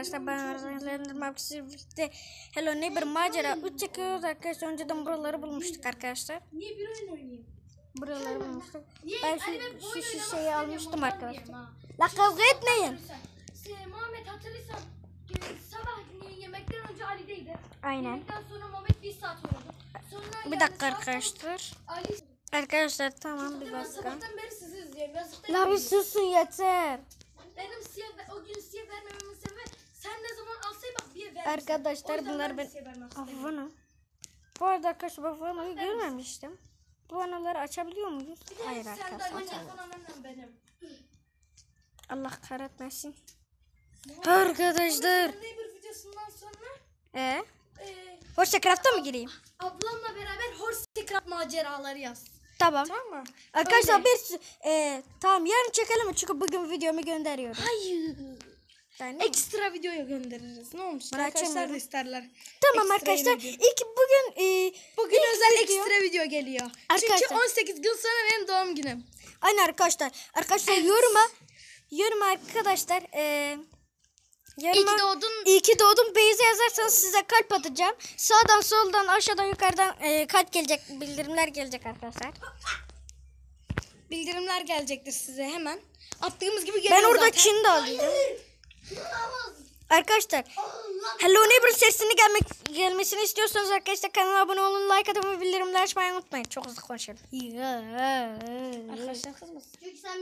arkadaşlar. Ben öğrendim hepsi birlikte Hello Neighbor macera 3 çekiyoruz arkadaşlar. Önceden buraları bulmuştuk arkadaşlar. Niye bir oyun oynayayım? Buraları bulmuştuk. Ben ben şu, şu şişeyi almıştım arkadaşlar. La kavga etmeyin. Muhammed hatırlıyorsan e, sabah e, yemekten önce Ali'deydi. Aynen. Yemekten sonra Muhammed bir saat oynadı. Sonra Bir dakika arkadaşlar. Ali Arkadaşlar tamam bir ben dakika. sabahtan beri sizi izliyorum. La bir susun yeter. Benim size o gün size vermememin sebebi sen ne zaman alsay bak bir ver. Arkadaşlar bunlar ben ben... vermek istedim. Afvanı. Bu arada arkadaşlar bu vanoyu görmemiştim. Bu vanaları açabiliyor muyuz? Hayır arkadaşlar. açamıyoruz. Allah kahretmesin. Arkadaşlar. Ee, e, Horse Craft'a mı gireyim? ablamla beraber Horsecraft maceraları yaz. Tamam. Tamam mı? Arkadaşlar Öyle. bir e, tamam yarın çekelim mi? Çünkü bugün videomu gönderiyorum. Hayır. Yani, Ekstra videoya göndeririz. Ne olmuş? Ben Arkadaşlar da isterler. tamam ekstra arkadaşlar. video. İlk bugün e, Bugün ilk özel video- ekstra video geliyor. Çünkü Arkadaşlar. 18 gün sonra benim doğum günüm. Aynen arkadaşlar. Arkadaşlar yoruma yoruma arkadaşlar e, İyi ki doğdun. İyi ki doğdum Beyza yazarsanız size kalp atacağım. Sağdan soldan aşağıdan yukarıdan e, kalp gelecek bildirimler gelecek arkadaşlar. Bildirimler gelecektir size hemen. Attığımız gibi Ben geliyor orada zaten. Çin'de alayım. Arkadaşlar Hello Neighbor sesini gelmek gelmesini istiyorsanız arkadaşlar kanala abone olun, like atın ve bildirimleri açmayı unutmayın. Çok hızlı konuşuyorum. Arkadaşlar kızmasın. Çünkü sen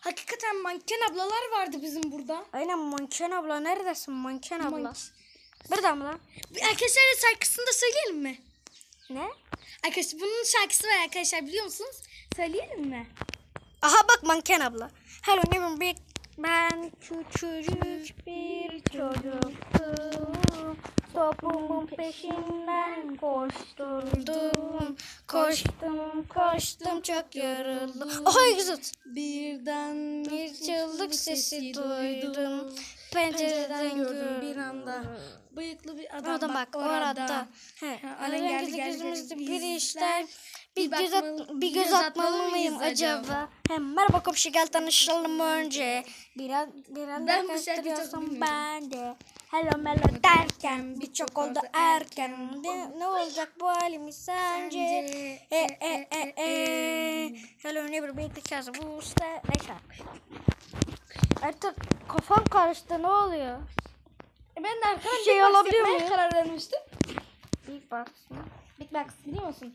Hakikaten manken ablalar vardı bizim burada. Aynen manken abla neredesin manken abla? Burada mı lan? Arkadaşlar şarkısını da söyleyelim mi? Ne? Arkadaşlar bunun şarkısı var arkadaşlar biliyor musunuz? Söyleyelim mi? Aha bak manken abla. Hello Neighbor bir ben küçücük bir çocuktum. Topumun peşinden koşturdum. Koştum koştum çok yoruldum. Aha Exit. Birden Bir çığlık sesi duydum. Pencereden gördüm bir anda. Bıyıklı bir adam, Orada bak orada. He. Ha, alın geldi, gözümüzde bir işler. Bir bir göz, at, bir göz atmalı mıyım acaba? Hem merhaba komşu gel tanışalım önce. Biraz biraz Ben karıştırıyorsun ben de. Hello mello derken birçok oldu erken. Ne, ne olacak bu halimiz sence? E e e e. Hello neighbor çalsın. Bu usta ne şarkı? Artık kafam karıştı ne oluyor? E ben de arkadan Şey yapmaya muyum? karar vermiştim. Big box mı? Big Box biliyor musun?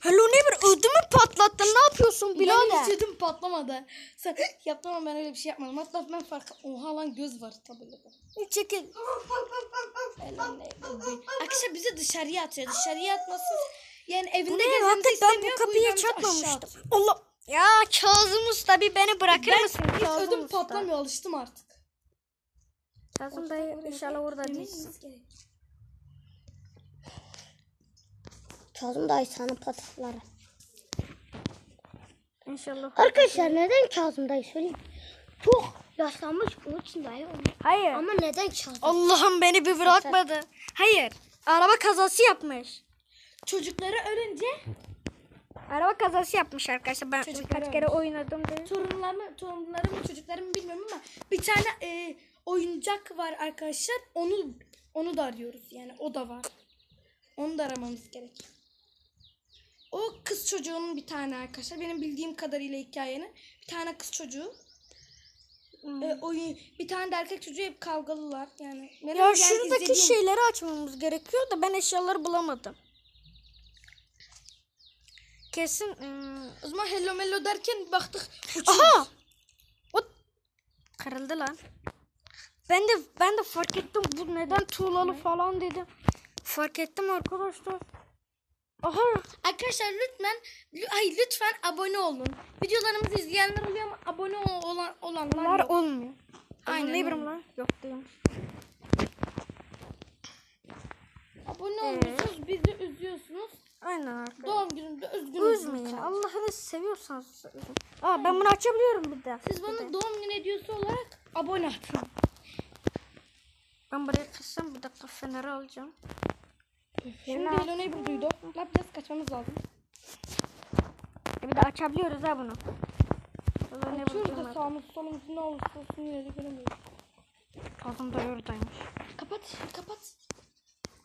Hello neighbor ödümü patlattın ne yapıyorsun Ben birader? istedim patlamadı. Sen yaptım ama ben öyle bir şey yapmadım. Hatta ben fark... Oha lan göz var tabelada. Çekil. Arkadaşlar bizi dışarıya atıyor. Dışarıya atmasın. Yani evinde Ne gezmemizi istemiyor. bu kapıyı çakmamıştım. Allah. Ya Kazım Usta bir beni bırakır Ben mısın hiç Kazım ödüm Usta? patlamıyor. Alıştım artık. Kazım dayı inşallah orada değilsin. Kazım dayı sana patakları. İnşallah. Arkadaşlar neden Kazım dayı söyleyeyim. Çok yaşlanmış bunun için dayı olmuş. Hayır. Ama neden Kazım? Allah'ım beni bir bırakmadı. Hayır. Araba kazası yapmış. Çocukları ölünce Araba kazası yapmış arkadaşlar. Ben Çocuklar birkaç kere oynadım diye. torunlarımı, torunlarımı, çocuklarımı bilmiyorum ama bir tane e, oyuncak var arkadaşlar. Onu onu da arıyoruz. Yani o da var. Onu da aramamız gerek. O kız çocuğunun bir tane arkadaşlar. Benim bildiğim kadarıyla hikayenin. Bir tane kız çocuğu. E, oyun, bir tane de erkek çocuğu hep kavgalılar. Yani benim Ya yani şuradaki izlediğim- şeyleri açmamız gerekiyor da ben eşyaları bulamadım. Kesin ım, O zaman hello mello derken baktık. uçuyor. Aha! O kırıldı lan. Ben de ben de fark ettim bu neden tuğlalı falan dedim. Fark ettim arkadaşlar. Aha! Arkadaşlar lütfen lü- ay lütfen abone olun. Videolarımızı izleyenler oluyor ama abone ol- olan olanlar Bunlar yok. olmuyor. Aynen Aynen. Ne lan? Yok değilmiş. Abone olmuyorsunuz, bizi üzüyorsunuz. Aynen arkadaşlar. Doğum günümde üzgünüz. Üzmeyin. Allah'ını seviyorsanız. Aa ben bunu açabiliyorum bir de. Siz bana doğum günü hediyesi olarak abone atın. Ben buraya kıssam bir dakika feneri alacağım. Şimdi Hello Neighbor duydu. Ne yapacağız? Kaçmamız lazım. E bir de açabiliyoruz ha bunu. Bakıyoruz da sağımız solumuz ne olursa olsun yine de göremiyoruz. Kazım dayı oradaymış. Kapat kapat.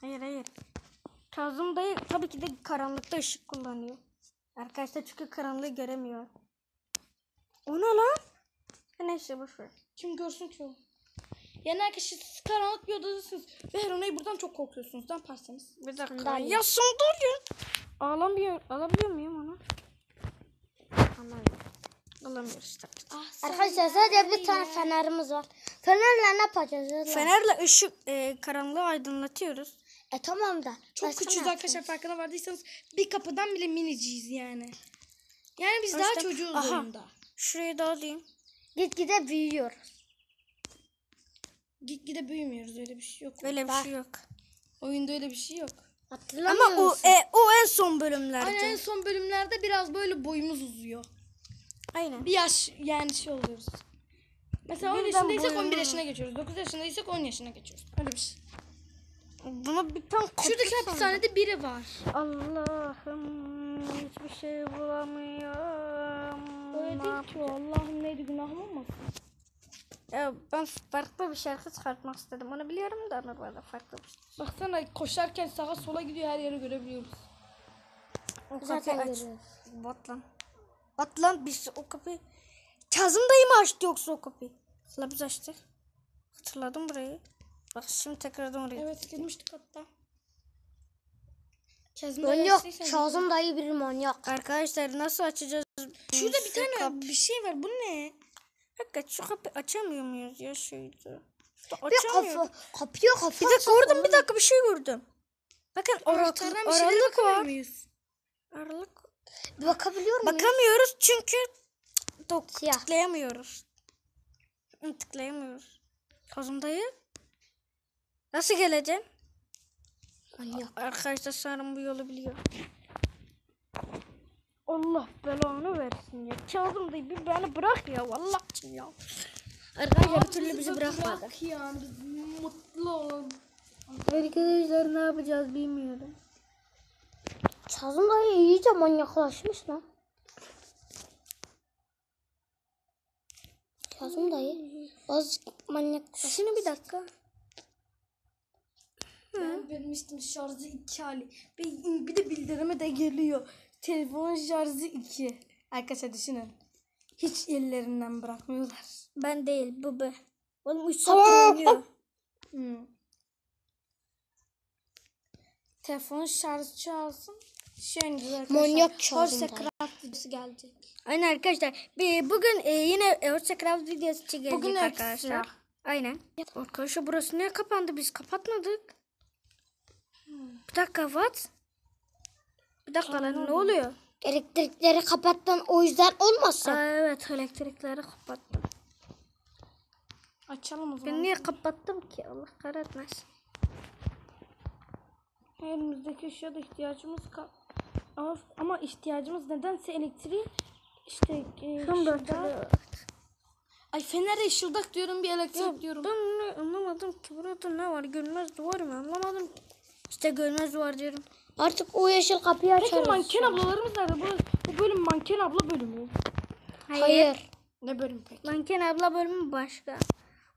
Hayır hayır. Kazım dayı tabii ki de karanlıkta ışık kullanıyor. Arkadaşlar çünkü karanlığı göremiyor. O ne lan? Ha, Neyse boşver. Kim görsün ki o? Yani arkadaşlar siz karanlık bir odadasınız. Ve her olayı buradan çok korkuyorsunuz. Ne yaparsanız. Bir dakika. Sandalye. Ya sandalye. Ağlamıyor. Alabiliyor muyum onu? Alamıyorum. Alamıyoruz tabii. Ah, Arkadaşlar sadece bir tane fenerimiz var. Fenerle ne yapacağız? Fener. Fenerle ışık e, karanlığı aydınlatıyoruz. E tamam da. Çok başka küçüğüz arkadaşlar farkına vardıysanız bir kapıdan bile miniciyiz yani. Yani biz O daha yüzden- çocuğuz Aha. oyunda. Şurayı da alayım. Gitgide büyüyoruz. Gitgide büyümüyoruz öyle bir şey yok. Öyle bir şey yok. Oyunda öyle bir şey yok. Hatırlamıyor Ama o musun? e, o en son bölümlerde. Aynen en son bölümlerde biraz böyle boyumuz uzuyor. Aynen. Bir yaş yani şey oluyoruz. Mesela 10 Birden yaşındaysak boyumuz 11 yaşına geçiyoruz. 9 yaşındaysak 10 yaşına geçiyoruz. Öyle bir şey. Buna bir tane kopya Şuradaki sandım. hapishanede biri var. Allah'ım hiçbir şey bulamıyorum. Öyle değil ki o. Allah'ım neydi günahım olmasın. Ya ben farklı bir şarkı çıkartmak istedim. Onu biliyorum da böyle farklı bir şey. Baksana koşarken sağa sola gidiyor her yeri görebiliyoruz. O Zaten aç. görüyoruz. Bot lan. Bot lan biz o kapıyı. Kazım dayı mı açtı yoksa o kapıyı? La biz açtık. Hatırladım burayı. Bak şimdi tekrardan oraya. Evet girmiştik hatta. Kazım Manyak. açtıysan- Kazım dayı bir manyak. Arkadaşlar nasıl açacağız? Şurada bir tane kap- bir şey var. Bu ne? Hakikaten şu kapıyı açamıyor muyuz ya şuydu. Açamıyor. kafa, kapıya kafa. Bir dakika oradan bir dakika bir şey gördüm. Bakın Anahtardan bir aralık var. muyuz? Aralık. Bakabiliyor muyum? Bakamıyoruz çünkü dok Siyah. tıklayamıyoruz. Tıklayamıyoruz. Kazım dayı. Nasıl geleceğim? Manyak. Arkadaşlar sanırım bu yolu biliyor. Allah belanı versin ya. Kazım dayı bir beni bırak ya. Vallahi için ya. Arkadaşlar bir türlü bizi bırakmadı. Bırak ya. Biz mutlu olalım. Arkadaşlar ne yapacağız bilmiyorum. Kazım dayı iyice manyaklaşmış lan. Kazım dayı azıcık manyak. Şimdi bir dakika. Ben vermiştim şarjı 2 hali. Ve bir de bildirime de geliyor. Telefon şarjı 2. Arkadaşlar düşünün. Hiç ellerinden bırakmıyorlar. Ben değil bu be. Oğlum 3 saat oynuyor. Hmm. Telefon şarjı alsın. Şey oynayacağız arkadaşlar. Manyak Horse ben. Craft videosu gelecek. Aynen arkadaşlar. Bir, bugün e, yine Eurocraft videosu gelecek Bugün arkadaşlar. ekstra. Aynen. Arkadaşlar burası niye kapandı? Biz kapatmadık. Bir dakika what? Bir dakika lan ne oluyor? Elektrikleri kapattın o yüzden olmasın. Aa, evet elektrikleri kapattım. Açalım o zaman. Ben niye kapattım ki? Allah kahretmesin. Elimizdeki ışığa da ihtiyacımız. Ama, ama ihtiyacımız nedense elektriği işte e, şurada- Ay fener ışıldak diyorum bir elektrik Ya, diyorum. ben ne anlamadım ki burada ne var? Görmez duvar mı? Anlamadım. ki. İşte görmez duvar diyorum. Artık o yeşil kapıyı Peki açarız. manken ablalarımız nerede? Bu, bu bölüm manken abla bölümü. Hayır. Ne bölüm peki? Manken abla bölümü başka.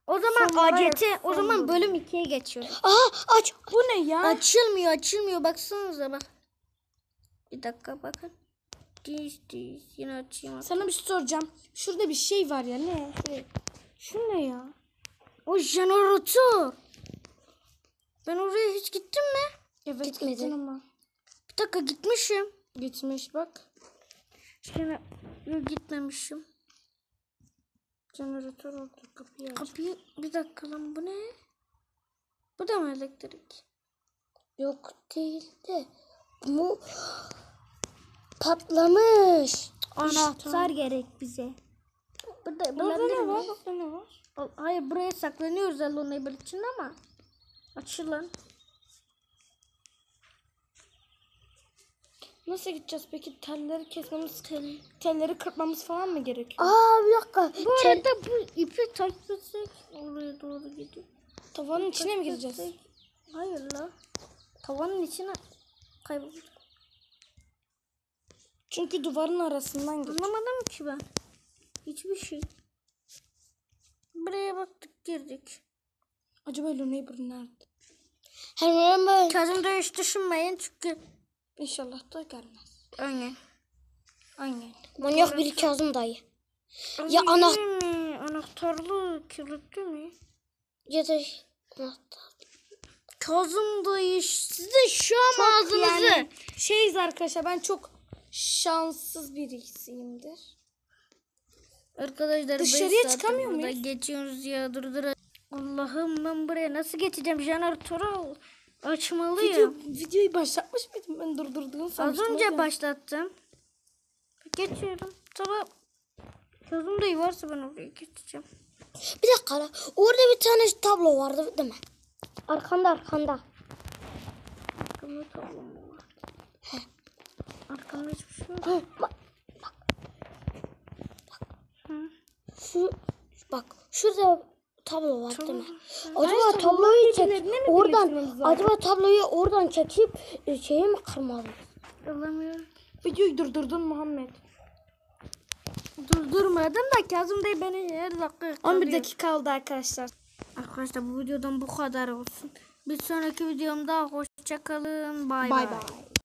O zaman Sonlara ACT, yok, o zaman bölüm 2'ye geçiyor. Aha aç. Bu ne ya? Açılmıyor, açılmıyor. Baksanıza bak. Bir dakika bakın. Diz diz. Yine açayım. Sana bir şey soracağım. Şurada bir şey var ya ne? Şuraya. Şu ne ya? O jeneratör. Ben oraya hiç gittim mi? Evet Gitmedi. gittin ama. Bir dakika gitmişim. Gitmiş bak. Yine yok, gitmemişim. Jeneratör orada kapıyı aç. Kapıyı bir dakika lan bu ne? Bu da mı elektrik? Yok değil de bu patlamış. Anahtar gerek bize. Burada, Burada ne var? Burada ne var? Hayır buraya saklanıyoruz Neighbor için ama. Açıl Nasıl gideceğiz peki? Telleri kesmemiz, tel, telleri kırpmamız falan mı gerekiyor? Aa bir dakika. Bu Kel- arada bu ipi takip etsek oraya doğru gidiyor. Tavanın içine mi gireceğiz? Hayır la. Tavanın içine kaybolur. Çünkü duvarın arasından gir. Anlamadım ki ben. Hiçbir şey. Buraya baktık girdik. Acaba Neighbor nerede? Hemen. Kazım da hiç düşünmeyin çünkü İnşallah da gelmez. aynen. Aynen. Manyak bir Kazım dayı. Ya ana? Anahtarlı kilitli mi? ya da Kazım dayı size şu an ağzınızı. Yani şeyiz arkadaşlar ben çok şanssız birisiyimdir. Arkadaşlar Dışarıya çıkamıyor muyuz? Geçiyoruz ya dur dur. Allah'ım ben buraya nasıl geçeceğim? Jeneratörü açmalıyım. Video, videoyu başlatmış mıydım ben durdurduğunu Az sanmıştım. önce Hadi. başlattım. Geçiyorum. Tamam. Kazım dayı varsa ben oraya geçeceğim. bir dakika. Orada bir tane tablo vardı değil mi? Arkanda arkanda. Arkamda tablom mu var? Arkamda hiçbir şey yok. Hı, bak, Hı. şu bak şurada tablo var değil mi? Acaba tabloyu çek. Oradan acaba tabloyu oradan çekip e, şeye mi kırmalıyız? Alamıyorum. Videoyu durdurdun Muhammed. Durdurmadım da Kazım dayı beni her dakika 11 yakalıyor. dakika kaldı arkadaşlar. Arkadaşlar bu videodan bu kadar olsun. Bir sonraki videomda hoşça kalın. Bay Bay bay. bay.